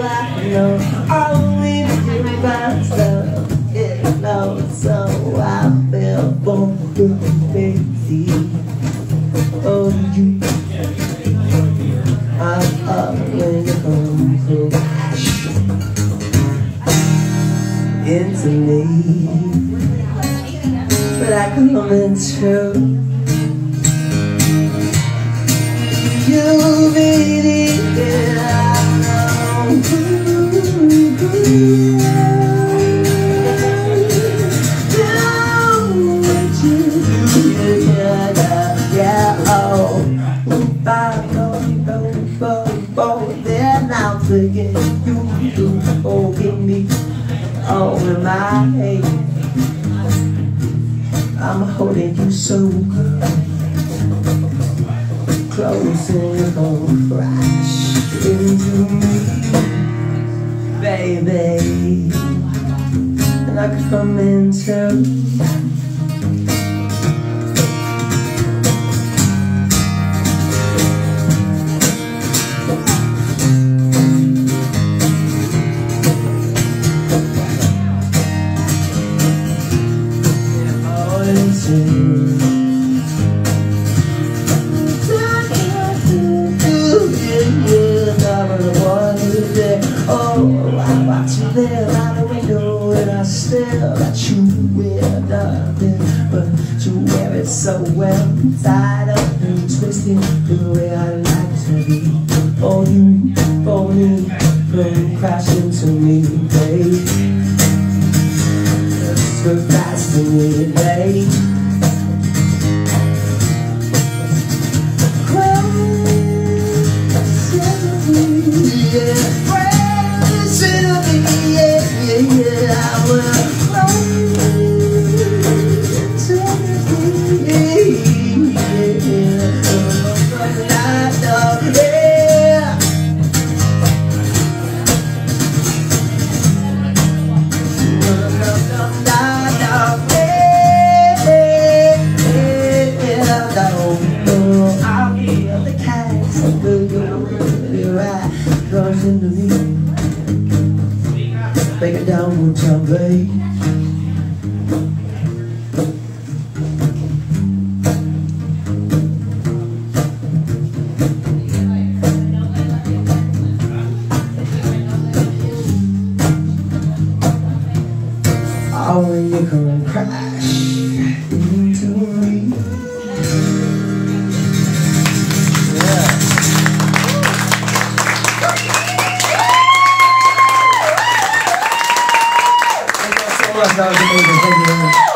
I know only you myself. it no, so I feel born crazy. Oh, you. I'm up when you come to crash into me. But I come into you, baby. Yeah, Forget you, me. In my I'm holding you so close and crash into me, baby. And I could come into Oh, window and I stare at you with nothing but to wear it so well tied up and twisted the way I like to be. For you, for me, come crashing to me, babe. So fast me, babe. Break it down one time, babe Oh, when you and crash 突然加了这么一个。